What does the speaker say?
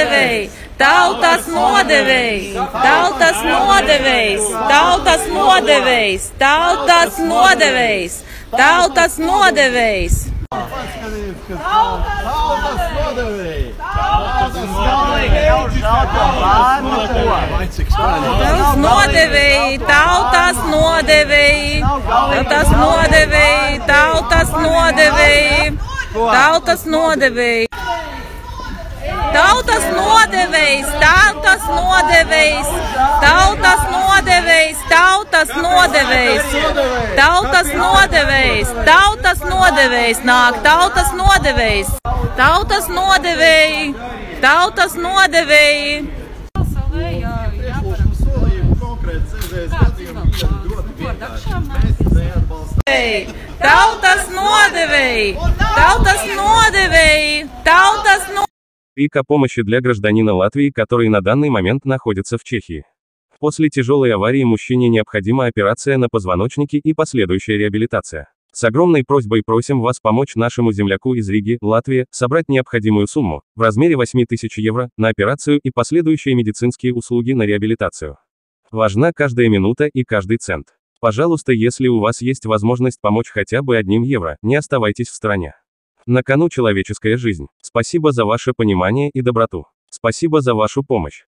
nodevēji, tautas nodevēji, tautas nodevēji, tautas nodevēji, tautas nodevēji, tautas nodevēji. Tautas nodevēji! Tautas nodevēji, tautas nodevēji, tautas nodevēji, tautas nodevēji, tautas nodevēji. Tautas nodevējs, tautas nodevējs, tautas nodevējs, tautas nodevējs, tautas nodevējs, tautas nodevējs, nāk tautas nodevējs, tautas nodevēji, tautas nodevēji. Tautas nodevēji, tautas nodevēji, tautas nodevēji. ИК помощи для гражданина Латвии, который на данный момент находится в Чехии. После тяжелой аварии мужчине необходима операция на позвоночнике и последующая реабилитация. С огромной просьбой просим вас помочь нашему земляку из Риги, Латвия, собрать необходимую сумму, в размере 8 тысяч евро, на операцию и последующие медицинские услуги на реабилитацию. Важна каждая минута и каждый цент. Пожалуйста, если у вас есть возможность помочь хотя бы одним евро, не оставайтесь в стороне. На кону человеческая жизнь. Спасибо за ваше понимание и доброту. Спасибо за вашу помощь.